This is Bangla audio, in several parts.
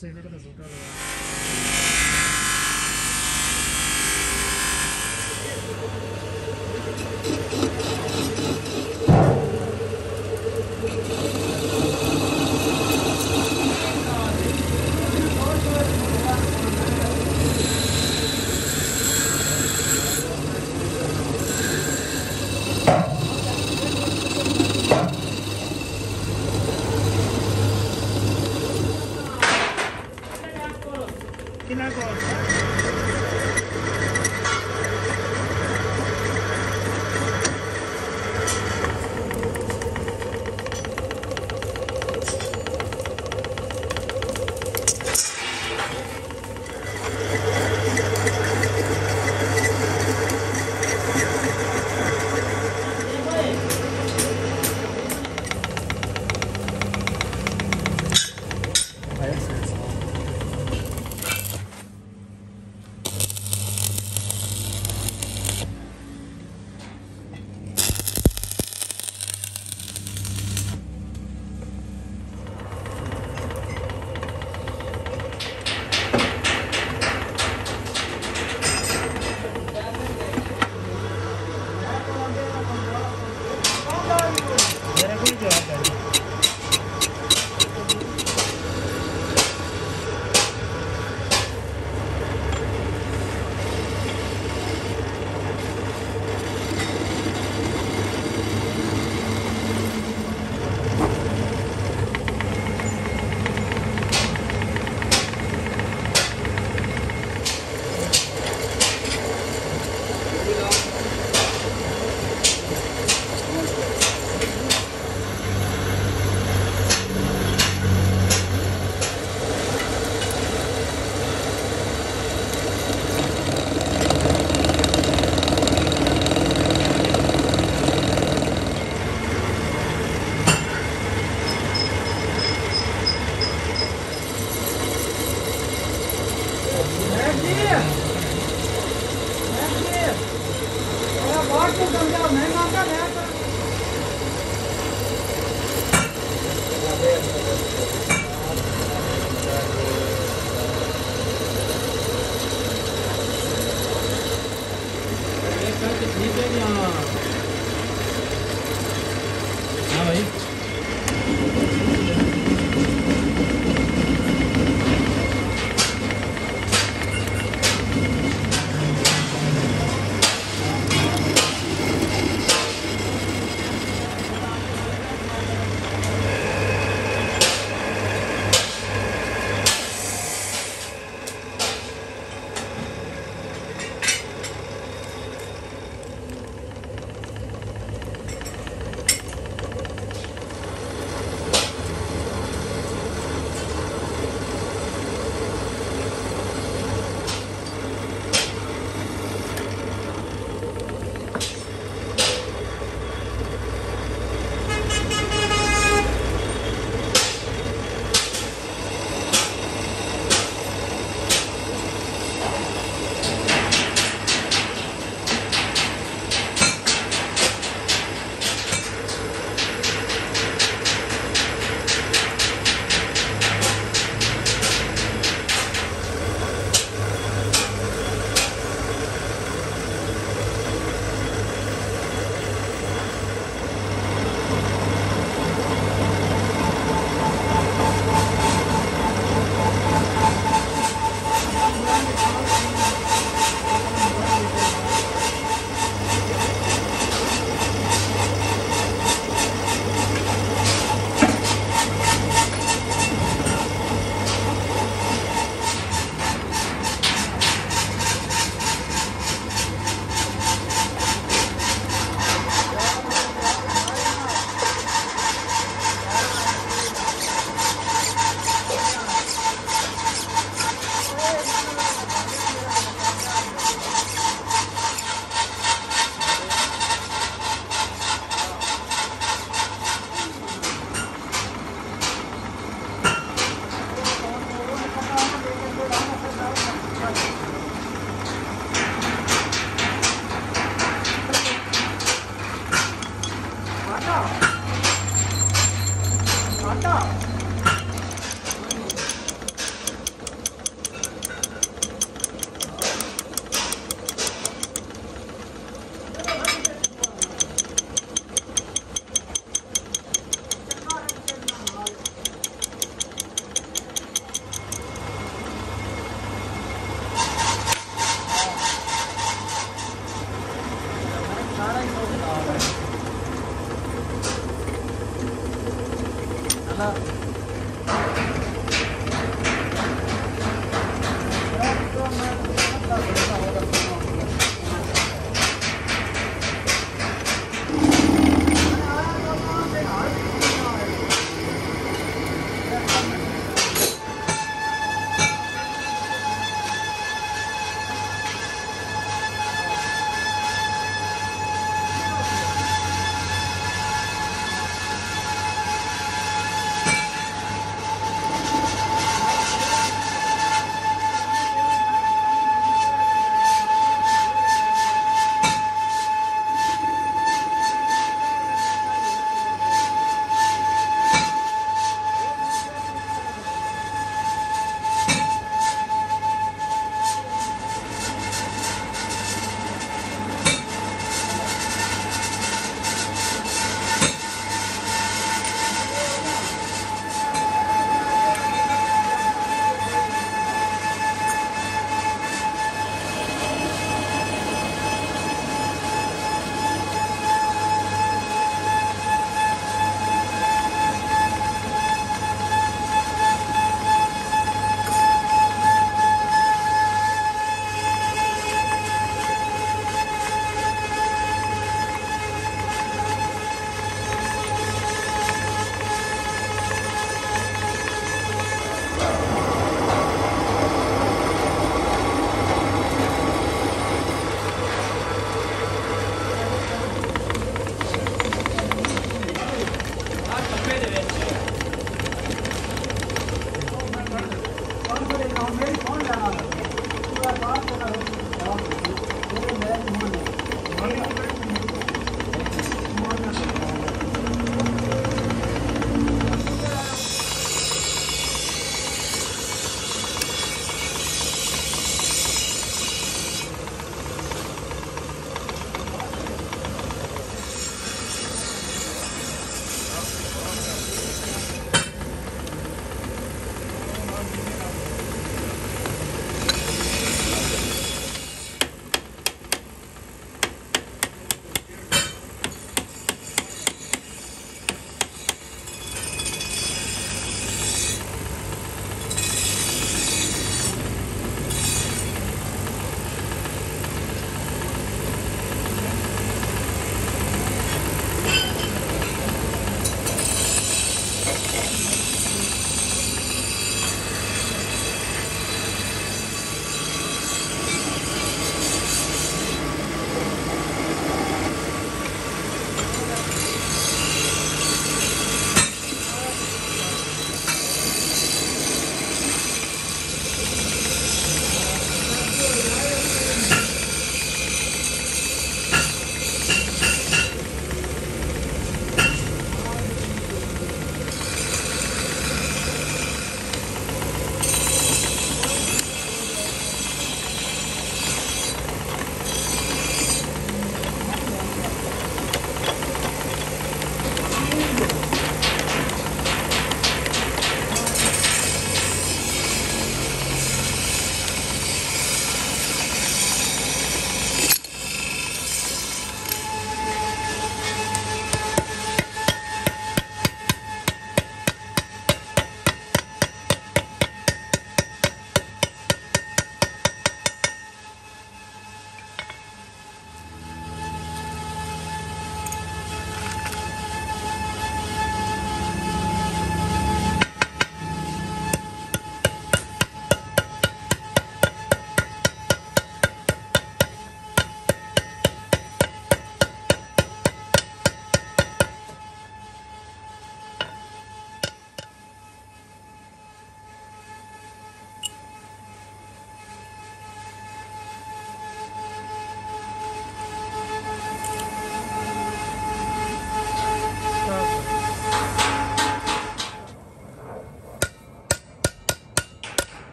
seguro de su carrera.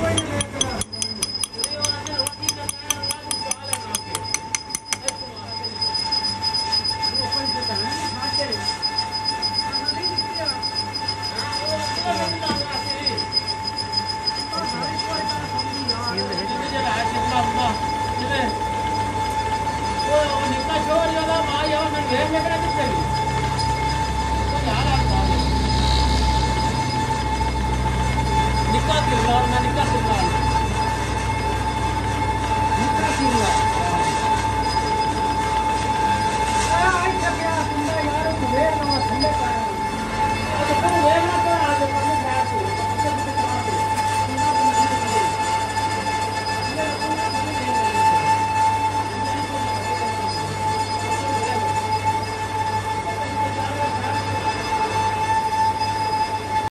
कोई ना